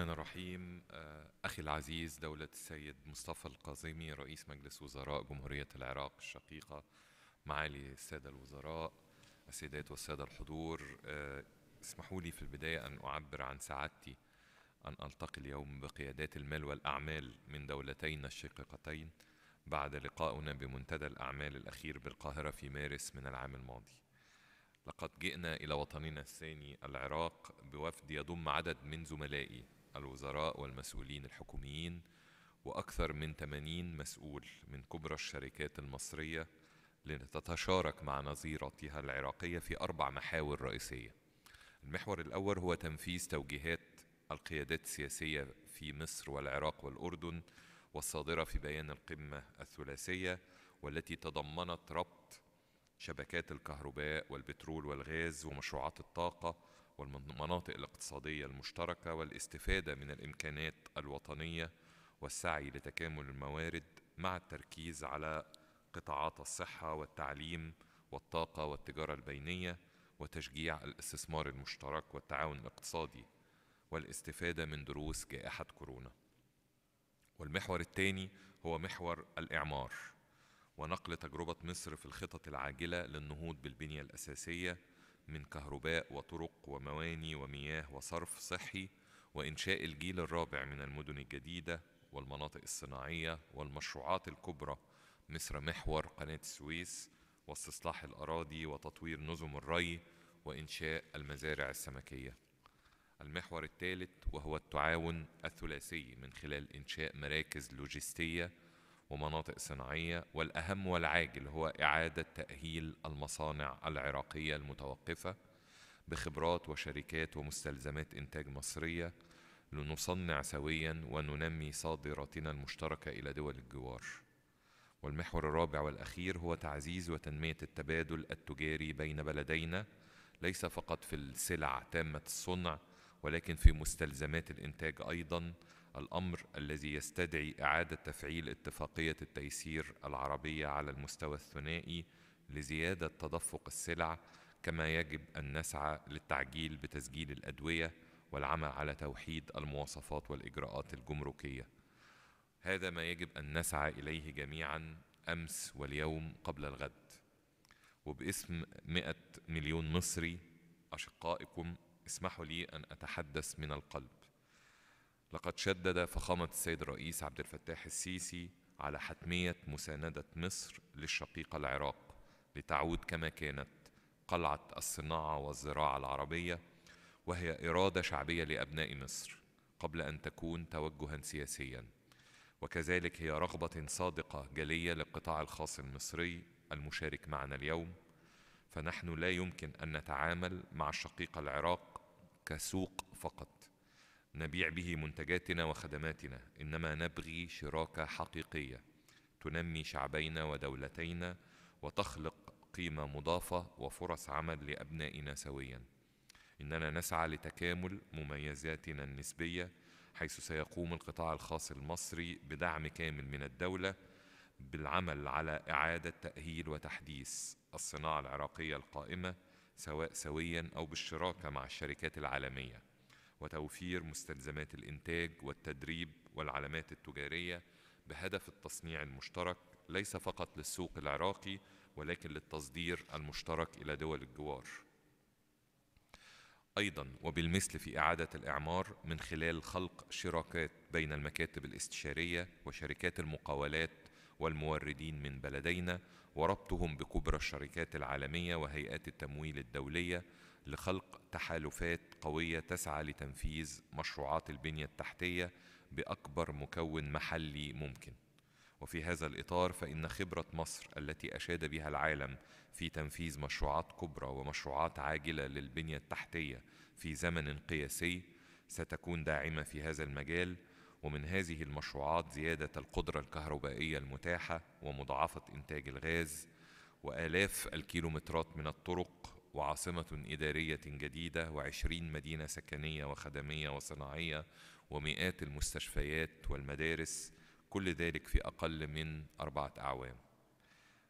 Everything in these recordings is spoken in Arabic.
الرحمن الرحيم. أخي العزيز دولة السيد مصطفى القاظمي رئيس مجلس وزراء جمهورية العراق الشقيقة معالي السادة الوزراء السيدات والسادة الحضور. اسمحوا لي في البداية أن أعبر عن سعادتي أن ألتقي اليوم بقيادات المال والأعمال من دولتين الشقيقتين بعد لقائنا بمنتدى الأعمال الأخير بالقاهرة في مارس من العام الماضي. لقد جئنا إلى وطننا الثاني العراق بوفد يضم عدد من زملائي الوزراء والمسؤولين الحكوميين وأكثر من 80 مسؤول من كبرى الشركات المصرية لتتشارك مع نظيرتها العراقية في أربع محاور رئيسية. المحور الأول هو تنفيذ توجيهات القيادات السياسية في مصر والعراق والأردن والصادرة في بيان القمة الثلاثية والتي تضمنت ربط شبكات الكهرباء والبترول والغاز ومشروعات الطاقة والمناطق الاقتصادية المشتركة والاستفادة من الإمكانات الوطنية والسعي لتكامل الموارد مع التركيز على قطاعات الصحة والتعليم والطاقة والتجارة البينية وتشجيع الاستثمار المشترك والتعاون الاقتصادي والاستفادة من دروس جائحة كورونا. والمحور الثاني هو محور الإعمار ونقل تجربة مصر في الخطط العاجلة للنهوض بالبنية الأساسية من كهرباء وطرق ومواني ومياه وصرف صحي وإنشاء الجيل الرابع من المدن الجديدة والمناطق الصناعية والمشروعات الكبرى. مثل محور قناة السويس واستصلاح الأراضي وتطوير نظم الري وإنشاء المزارع السمكية. المحور الثالث وهو التعاون الثلاثي من خلال إنشاء مراكز لوجستية ومناطق صناعية والأهم والعاجل هو إعادة تأهيل المصانع العراقية المتوقفة بخبرات وشركات ومستلزمات إنتاج مصرية لنصنع سويا وننمي صادراتنا المشتركة إلى دول الجوار. والمحور الرابع والأخير هو تعزيز وتنمية التبادل التجاري بين بلدينا ليس فقط في السلع تامة الصنع ولكن في مستلزمات الإنتاج أيضا الأمر الذي يستدعي إعادة تفعيل اتفاقية التيسير العربية على المستوى الثنائي لزيادة تدفق السلع كما يجب أن نسعى للتعجيل بتسجيل الأدوية والعمل على توحيد المواصفات والإجراءات الجمركية. هذا ما يجب أن نسعى إليه جميعا أمس واليوم قبل الغد. وباسم مئة مليون مصري أشقائكم اسمحوا لي أن أتحدث من القلب. لقد شدد فخامة السيد الرئيس عبد الفتاح السيسي على حتمية مساندة مصر للشقيقة العراق لتعود كما كانت قلعة الصناعة والزراعة العربية وهي إرادة شعبية لأبناء مصر قبل أن تكون توجها سياسيا. وكذلك هي رغبة صادقة جلية للقطاع الخاص المصري المشارك معنا اليوم. فنحن لا يمكن أن نتعامل مع الشقيقة العراق كسوق فقط. نبيع به منتجاتنا وخدماتنا إنما نبغي شراكة حقيقية تنمي شعبينا ودولتينا وتخلق قيمة مضافة وفرص عمل لأبنائنا سويا. إننا نسعى لتكامل مميزاتنا النسبية حيث سيقوم القطاع الخاص المصري بدعم كامل من الدولة بالعمل على إعادة تأهيل وتحديث الصناعة العراقية القائمة سواء سويا أو بالشراكة مع الشركات العالمية. وتوفير مستلزمات الإنتاج والتدريب والعلامات التجارية بهدف التصنيع المشترك ليس فقط للسوق العراقي ولكن للتصدير المشترك إلى دول الجوار. أيضا وبالمثل في إعادة الإعمار من خلال خلق شراكات بين المكاتب الاستشارية وشركات المقاولات والموردين من بلدينا وربطهم بكبرى الشركات العالمية وهيئات التمويل الدولية لخلق تحالفات قوية تسعى لتنفيذ مشروعات البنية التحتية بأكبر مكون محلي ممكن. وفي هذا الإطار فإن خبرة مصر التي أشاد بها العالم في تنفيذ مشروعات كبرى ومشروعات عاجلة للبنية التحتية في زمن قياسي ستكون داعمة في هذا المجال ومن هذه المشروعات زيادة القدرة الكهربائية المتاحة ومضاعفة إنتاج الغاز وآلاف الكيلومترات من الطرق وعاصمة إدارية جديدة وعشرين مدينة سكنية وخدمية وصناعية ومئات المستشفيات والمدارس كل ذلك في أقل من أربعة أعوام.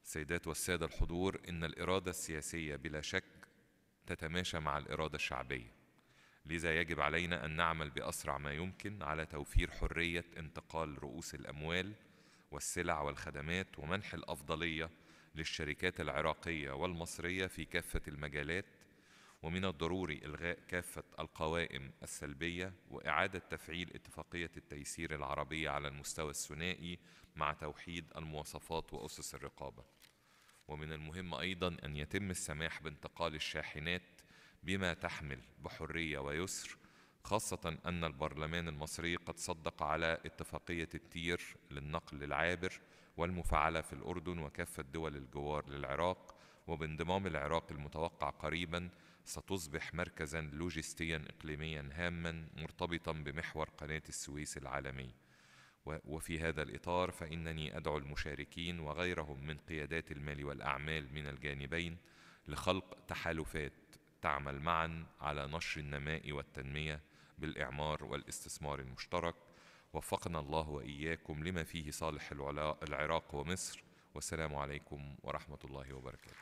السيدات والسادة الحضور إن الإرادة السياسية بلا شك تتماشى مع الإرادة الشعبية. لذا يجب علينا أن نعمل بأسرع ما يمكن على توفير حرية انتقال رؤوس الأموال والسلع والخدمات ومنح الأفضلية للشركات العراقية والمصرية في كافة المجالات ومن الضروري إلغاء كافة القوائم السلبية وإعادة تفعيل اتفاقية التيسير العربية على المستوى الثنائي مع توحيد المواصفات وأسس الرقابة. ومن المهم أيضا أن يتم السماح بانتقال الشاحنات بما تحمل بحرية ويسر خاصة أن البرلمان المصري قد صدق على اتفاقية التير للنقل العابر والمفعلة في الأردن وكافة دول الجوار للعراق وبانضمام العراق المتوقع قريبا ستصبح مركزا لوجستيا إقليميا هاما مرتبطا بمحور قناة السويس العالمي. وفي هذا الإطار فإنني أدعو المشاركين وغيرهم من قيادات المال والأعمال من الجانبين لخلق تحالفات تعمل معا على نشر النماء والتنمية بالإعمار والاستثمار المشترك وفقنا الله وإياكم لما فيه صالح العراق ومصر. والسلام عليكم ورحمة الله وبركاته.